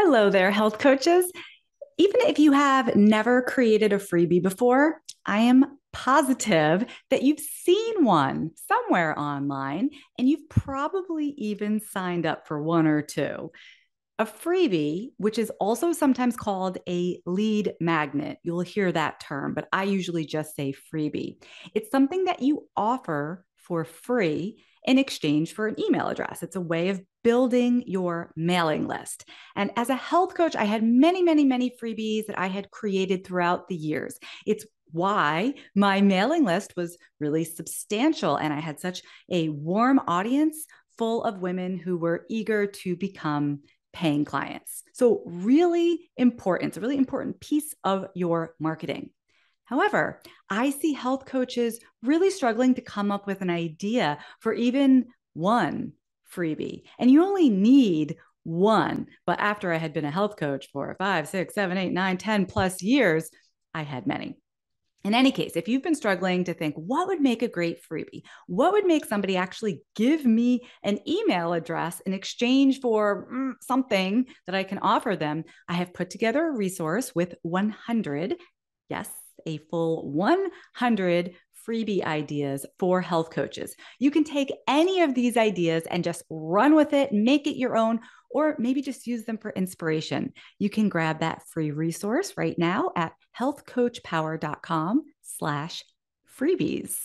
Hello there, health coaches. Even if you have never created a freebie before, I am positive that you've seen one somewhere online and you've probably even signed up for one or two. A freebie, which is also sometimes called a lead magnet, you'll hear that term, but I usually just say freebie. It's something that you offer for free in exchange for an email address. It's a way of building your mailing list. And as a health coach, I had many, many, many freebies that I had created throughout the years. It's why my mailing list was really substantial and I had such a warm audience full of women who were eager to become paying clients. So, really important, it's a really important piece of your marketing. However, I see health coaches really struggling to come up with an idea for even one freebie. And you only need one. But after I had been a health coach for five, six, seven, eight, nine, 10 plus years, I had many. In any case, if you've been struggling to think what would make a great freebie, what would make somebody actually give me an email address in exchange for mm, something that I can offer them, I have put together a resource with 100, yes, a full 100 freebie ideas for health coaches. You can take any of these ideas and just run with it, make it your own, or maybe just use them for inspiration. You can grab that free resource right now at healthcoachpower.com slash freebies.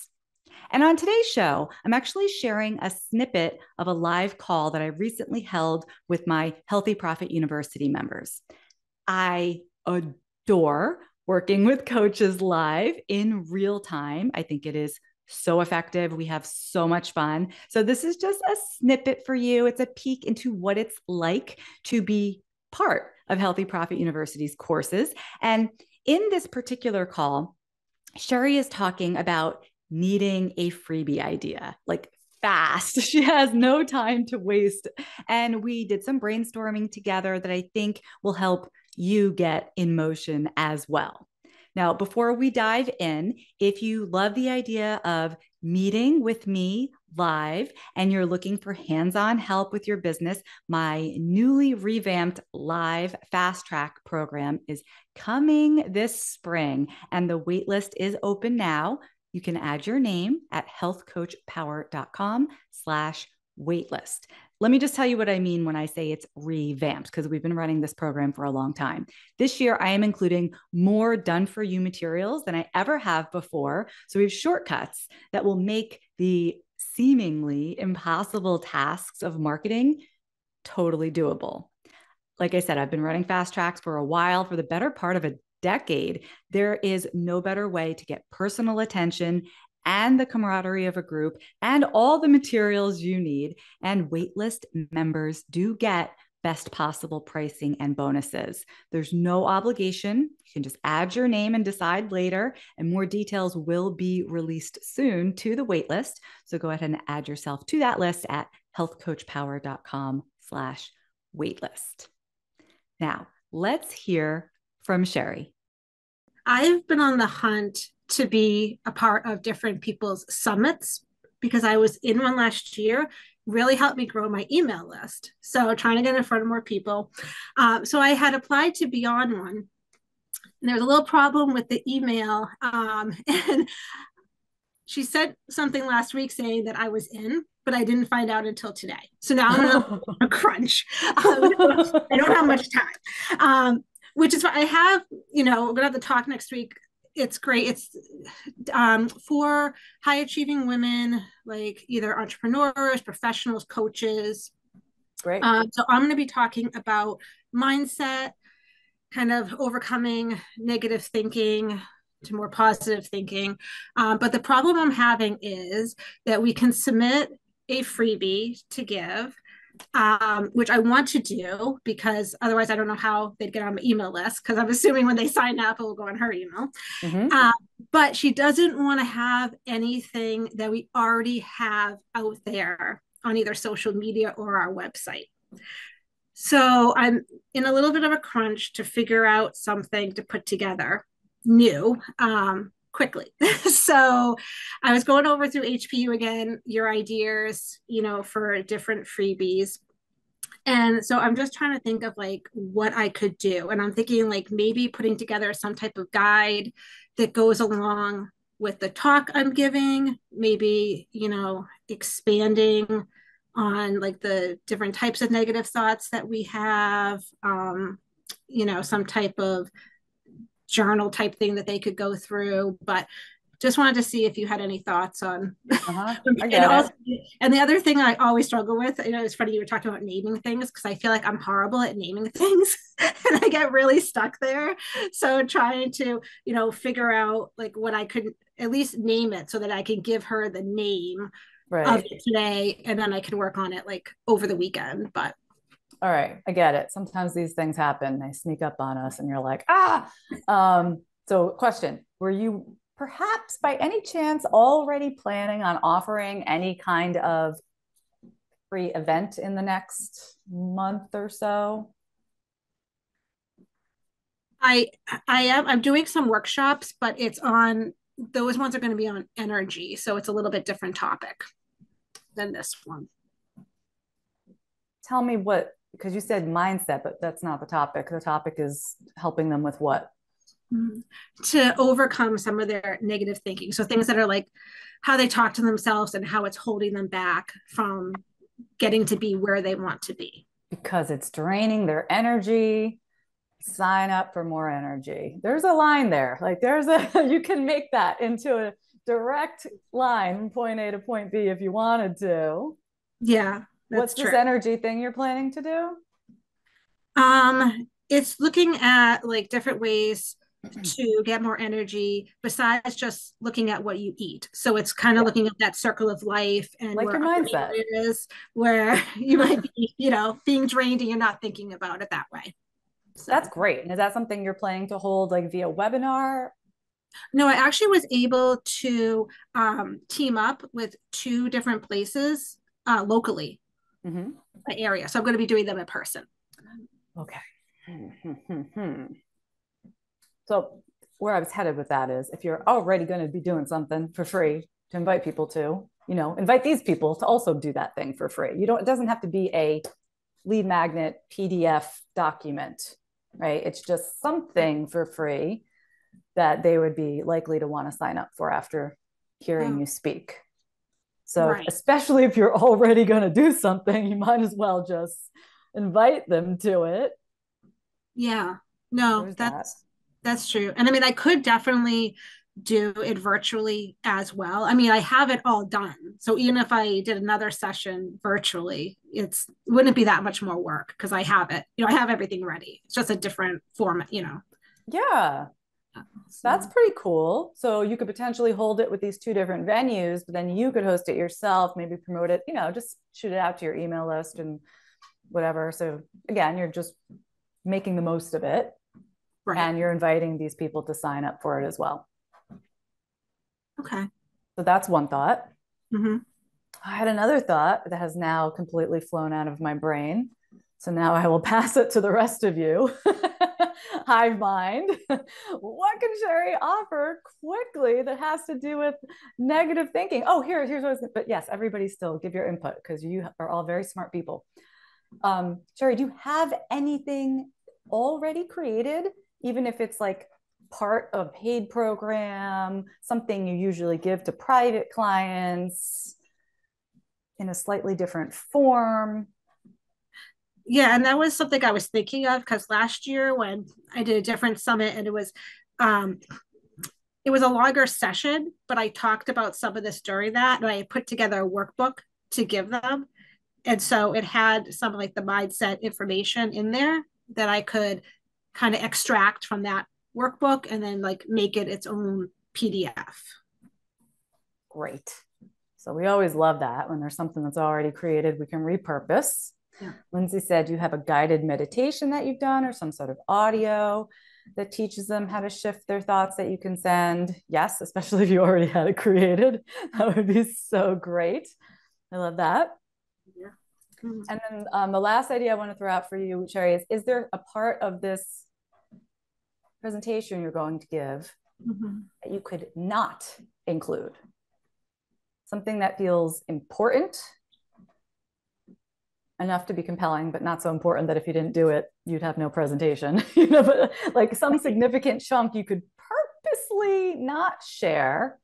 And on today's show, I'm actually sharing a snippet of a live call that I recently held with my Healthy Profit University members. I adore working with coaches live in real time. I think it is so effective. We have so much fun. So, this is just a snippet for you. It's a peek into what it's like to be part of Healthy Profit University's courses. And in this particular call, Sherry is talking about needing a freebie idea, like fast. She has no time to waste. And we did some brainstorming together that I think will help you get in motion as well. Now, before we dive in, if you love the idea of meeting with me live and you're looking for hands on help with your business, my newly revamped live fast track program is coming this spring and the waitlist is open now. You can add your name at healthcoachpower.com slash waitlist. Let me just tell you what I mean when I say it's revamped, because we've been running this program for a long time. This year, I am including more done for you materials than I ever have before. So we have shortcuts that will make the seemingly impossible tasks of marketing totally doable. Like I said, I've been running fast tracks for a while, for the better part of a decade. There is no better way to get personal attention and the camaraderie of a group and all the materials you need. And waitlist members do get best possible pricing and bonuses. There's no obligation. You can just add your name and decide later, and more details will be released soon to the waitlist. So go ahead and add yourself to that list at healthcoachpower.com slash waitlist. Now, let's hear from Sherry. I've been on the hunt to be a part of different people's summits because I was in one last year really helped me grow my email list. So trying to get in front of more people. Um, so I had applied to be on one. And there was a little problem with the email. Um, and she said something last week saying that I was in, but I didn't find out until today. So now I'm a crunch. Um, I don't have much time. Um, which is why I have, you know, we're gonna have to talk next week it's great. It's um, for high achieving women, like either entrepreneurs, professionals, coaches. Great. Um, so I'm going to be talking about mindset, kind of overcoming negative thinking to more positive thinking. Um, but the problem I'm having is that we can submit a freebie to give um, which I want to do because otherwise I don't know how they'd get on my email list because I'm assuming when they sign up, it will go on her email. Mm-hmm. Uh, but she doesn't want to have anything that we already have out there on either social media or our website. So I'm in a little bit of a crunch to figure out something to put together new. Um, quickly. so I was going over through HPU again, your ideas, you know, for different freebies. And so I'm just trying to think of like what I could do. And I'm thinking like maybe putting together some type of guide that goes along with the talk I'm giving, maybe, you know, expanding on like the different types of negative thoughts that we have, um, you know, some type of journal type thing that they could go through. But just wanted to see if you had any thoughts on uh-huh. and, also, and the other thing i always struggle with you know it's funny you were talking about naming things because i feel like i'm horrible at naming things and i get really stuck there so trying to you know figure out like what i could at least name it so that i can give her the name right. of it today and then i can work on it like over the weekend but all right i get it sometimes these things happen they sneak up on us and you're like ah um so question were you perhaps by any chance already planning on offering any kind of free event in the next month or so? I I am I'm doing some workshops, but it's on those ones are going to be on energy, so it's a little bit different topic than this one. Tell me what because you said mindset, but that's not the topic. The topic is helping them with what? Mm-hmm. to overcome some of their negative thinking. So things that are like how they talk to themselves and how it's holding them back from getting to be where they want to be. Because it's draining their energy. Sign up for more energy. There's a line there. Like there's a, you can make that into a direct line point A to point B if you wanted to. Yeah. What's true. this energy thing you're planning to do? Um, it's looking at like different ways to get more energy besides just looking at what you eat. So it's kind of yeah. looking at that circle of life and like your mindset is where you might be, you know, being drained and you're not thinking about it that way. So that's great. And is that something you're planning to hold like via webinar? No, I actually was able to um, team up with two different places uh, locally, mm-hmm. my area. So I'm going to be doing them in person. Okay. So where I was headed with that is if you're already going to be doing something for free to invite people to, you know, invite these people to also do that thing for free. You don't, it doesn't have to be a lead magnet PDF document, right? It's just something for free that they would be likely to want to sign up for after hearing you speak. So, right. especially if you're already going to do something, you might as well just invite them to it. Yeah. No, There's that's that. That's true. And I mean, I could definitely do it virtually as well. I mean, I have it all done. So even if I did another session virtually, it's wouldn't be that much more work because I have it. You know, I have everything ready. It's just a different format, you know. Yeah. So. That's pretty cool. So you could potentially hold it with these two different venues, but then you could host it yourself, maybe promote it, you know, just shoot it out to your email list and whatever. So again, you're just making the most of it Right. And you're inviting these people to sign up for it as well. Okay. So that's one thought. Mm-hmm. I had another thought that has now completely flown out of my brain. So now I will pass it to the rest of you. Hive mind. what can Sherry offer quickly that has to do with negative thinking? Oh, here, here's what I was, but yes, everybody still give your input because you are all very smart people. Um, Sherry, do you have anything already created even if it's like part of paid program, something you usually give to private clients in a slightly different form. Yeah, and that was something I was thinking of because last year when I did a different summit and it was um it was a longer session, but I talked about some of this during that and I put together a workbook to give them. And so it had some like the mindset information in there that I could kind of extract from that workbook and then like make it its own PDF. Great. So we always love that when there's something that's already created, we can repurpose. Yeah. Lindsay said you have a guided meditation that you've done or some sort of audio that teaches them how to shift their thoughts that you can send. Yes, especially if you already had it created. That would be so great. I love that. Mm-hmm. And then um, the last idea I want to throw out for you, Sherry, is is there a part of this presentation you're going to give mm-hmm. that you could not include? Something that feels important enough to be compelling, but not so important that if you didn't do it, you'd have no presentation. you know, but like some significant chunk you could purposely not share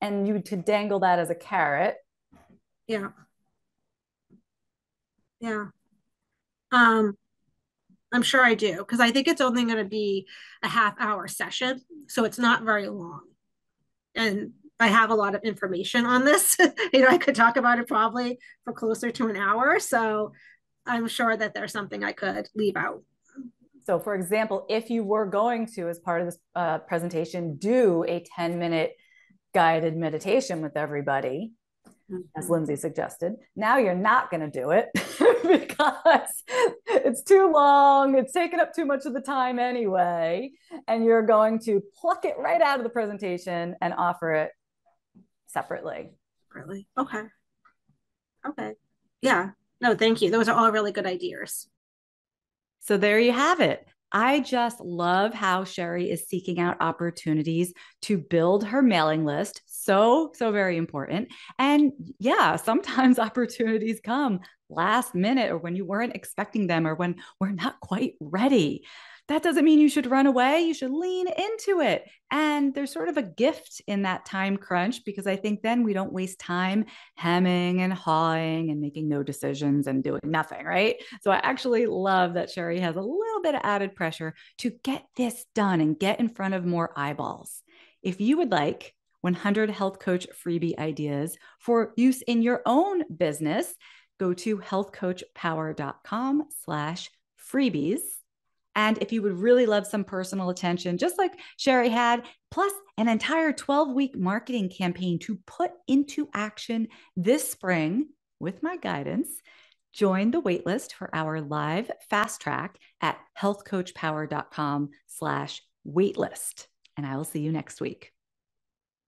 and you to dangle that as a carrot. Yeah. Yeah. Um, I'm sure I do because I think it's only going to be a half hour session, so it's not very long. And I have a lot of information on this. you know, I could talk about it probably for closer to an hour. So I'm sure that there's something I could leave out. So, for example, if you were going to, as part of this uh, presentation, do a 10 minute guided meditation with everybody, as mm-hmm. Lindsay suggested. Now you're not going to do it because it's too long. It's taken up too much of the time anyway. And you're going to pluck it right out of the presentation and offer it separately. Really? Okay. Okay. Yeah. No, thank you. Those are all really good ideas. So there you have it. I just love how Sherry is seeking out opportunities to build her mailing list. So, so very important. And yeah, sometimes opportunities come last minute or when you weren't expecting them or when we're not quite ready that doesn't mean you should run away. You should lean into it. And there's sort of a gift in that time crunch because I think then we don't waste time hemming and hawing and making no decisions and doing nothing, right? So I actually love that Sherry has a little bit of added pressure to get this done and get in front of more eyeballs. If you would like 100 health coach freebie ideas for use in your own business, go to healthcoachpower.com slash freebies and if you would really love some personal attention, just like Sherry had, plus an entire 12 week marketing campaign to put into action this spring with my guidance, join the waitlist for our live fast track at healthcoachpower.com slash waitlist. And I will see you next week.